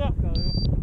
Yeah.